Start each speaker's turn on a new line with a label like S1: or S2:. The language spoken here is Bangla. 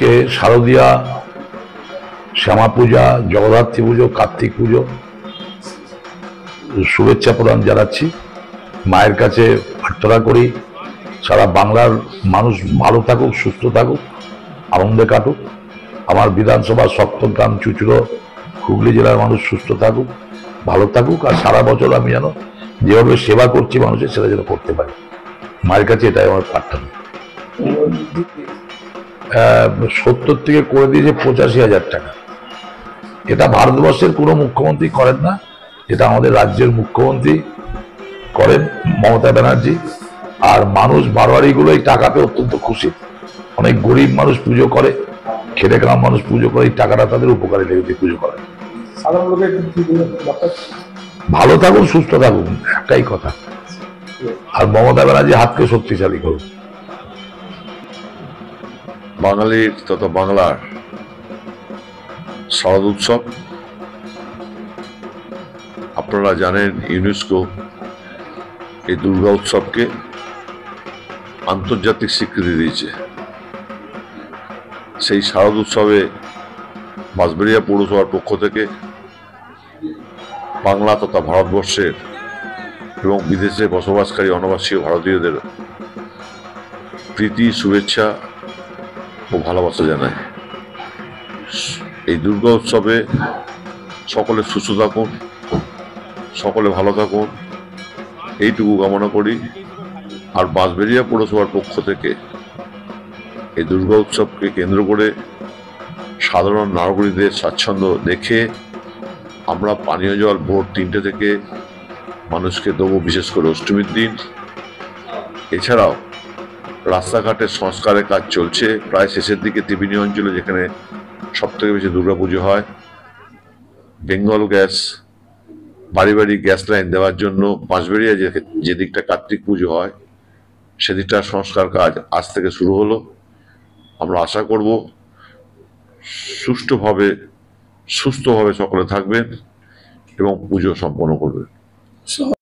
S1: আজকে শারদীয়া, শ্যামা পূজা, জগদ্ধাত্রী পুজো, কার্তিক পুজো, শুভেচ্ছা প্রদান জানাচ্ছি। মায়ের কাছে প্রার্থনা করি, সারা বাংলার মানুষ ভালো থাকুক, সুস্থ থাকুক, আনন্দে কাটুক। আমার বিধানসভা সপ্তগ্রাম চুচুড়ো, হুগলি জেলার মানুষ সুস্থ থাকুক, ভালো থাকুক, আর সারা বছর আমি যেন যেভাবে সেবা করছি মানুষের, সেটা যেন করতে পারি। মায়ের কাছে এটাই আমার প্রার্থনা। সত্তর থেকে করে দিয়েছে পঁচাশি হাজার টাকা। এটা ভারতবর্ষের কোনো মুখ্যমন্ত্রী করেন না এটা আমাদের রাজ্যের মুখ্যমন্ত্রী করেন মমতা ব্যানার্জি। আর মানুষ বারোয়ারিগুলো এই টাকাতে অত্যন্ত খুশি। অনেক গরিব মানুষ পুজো করে খেটে খাওয়া মানুষ পুজো করে এই টাকাটা তাদের উপকারে লেগেছে পুজো করে ভালো থাকুন সুস্থ থাকুন একটাই কথা। আর মমতা ব্যানার্জি হাতকে শক্তিশালী করুন।
S2: বাঙালির তথা বাংলার শরৎ উৎসব। আপনারা জানেন ইউনেস্কো এই দুর্গা উৎসবকে আন্তর্জাতিক স্বীকৃতি দিয়েছে। সেই শারদ উৎসবে বাঁশবেড়িয়া পৌরসভার পক্ষ থেকে বাংলা তথা ভারতবর্ষের এবং বিদেশে বসবাসকারী অনাবাসীয় ভারতীয়দের প্রীতি, শুভেচ্ছা ও ভালোবাসা জানাই এই দুর্গা উৎসবে সকলে সুস্থ থাকুন, সকলে ভালো থাকুন। এইটুকু কামনা করি। আর বাঁশবেড়িয়া পৌরসভার পক্ষ থেকে এই দুর্গা উৎসবকে কেন্দ্র করে সাধারণ নাগরিকদের স্বাচ্ছন্দ্য দেখে আমরা পানীয় জল ভোর তিনটে থেকে মানুষকে দেবো বিশেষ করে অষ্টমীর দিন। এছাড়াও রাস্তাঘাটের সংস্কারের কাজ চলছে। প্রায় শেষের দিকে ত্রিবেণী অঞ্চলে যেখানে সব থেকে বেশি দুর্গাপুজো হয়, বেঙ্গল গ্যাস বাড়ি বাড়ি গ্যাস লাইন দেওয়ার জন্য বাঁশবেড়িয়া যে যে দিকটা কার্তিক পুজো হয় সেদিকটার সংস্কার কাজ আজ থেকে শুরু হলো। আমরা আশা করব সুষ্ঠুভাবে, সুস্থভাবে সকলে থাকবেন এবং পুজো সম্পন্ন করবেন।